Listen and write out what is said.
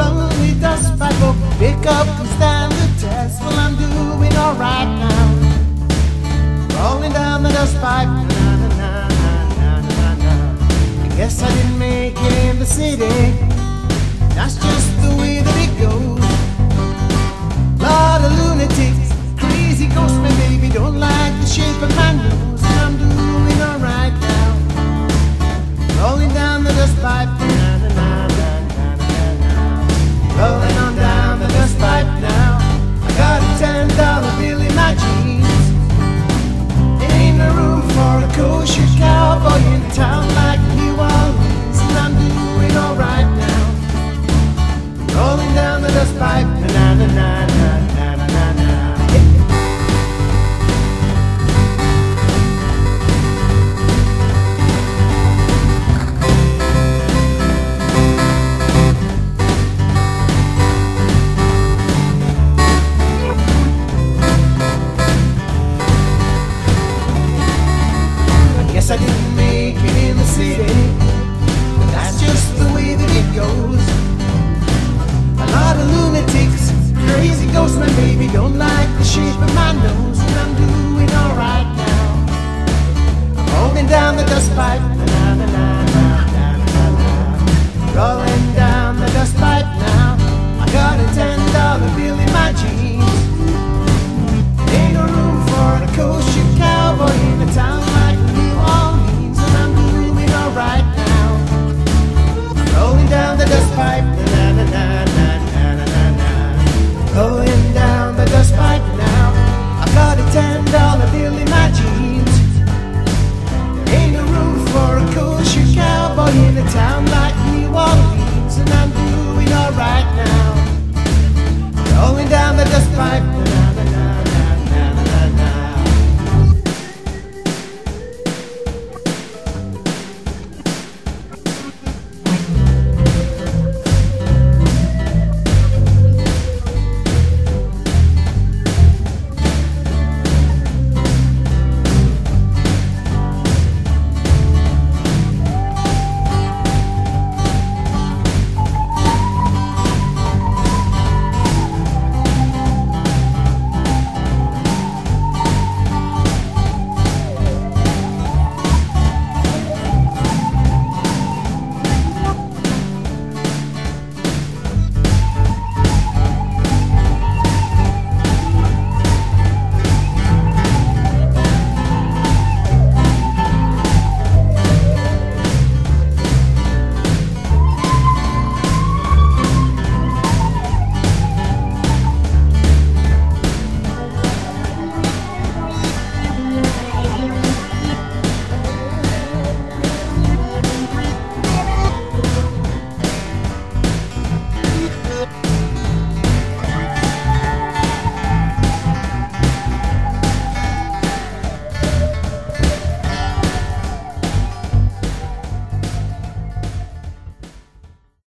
unruly dust pipe will pick up and stand the test. Well, I'm doing alright now. Rolling down the dust pipe. Na, na, na, na, na, na, na. I guess I didn't make it in the city. That's just the way that it goes. Lot of lunatics, crazy ghost men, baby, don't like the shape of my nose. I didn't make it in the city. That's just the way that it goes. A lot of lunatics, crazy ghosts, my baby don't like the shape of my nose, and I'm doing alright now. I'm rolling down the dust pipe, na na na na na na. Rolling down the dust pipe now. I got a ten dollar bill in my jeans.